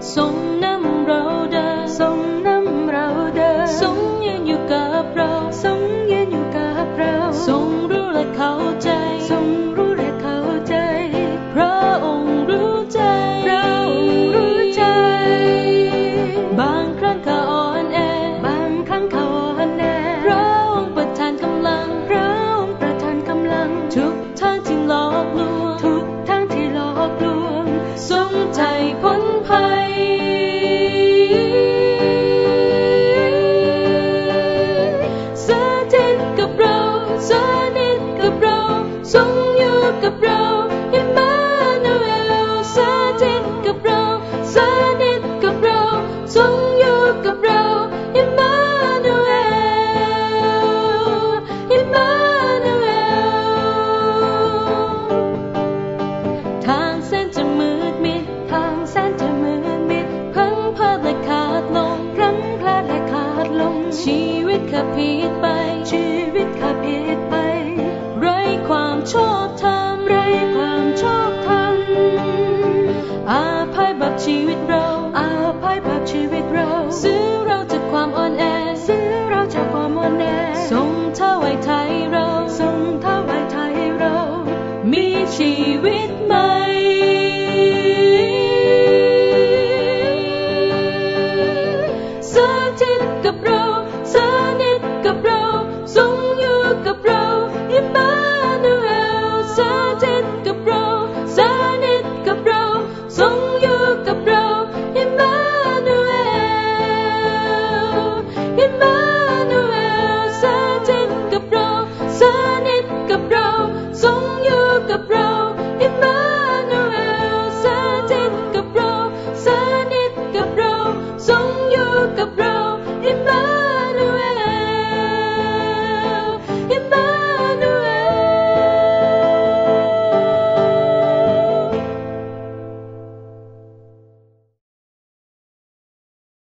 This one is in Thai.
送那。 ขับผิดไป ชีวิตขับผิดไป ไร้ความชอบธรรมไร้ความชอบธรรมอาภัยบับชีวิตเรา a brother.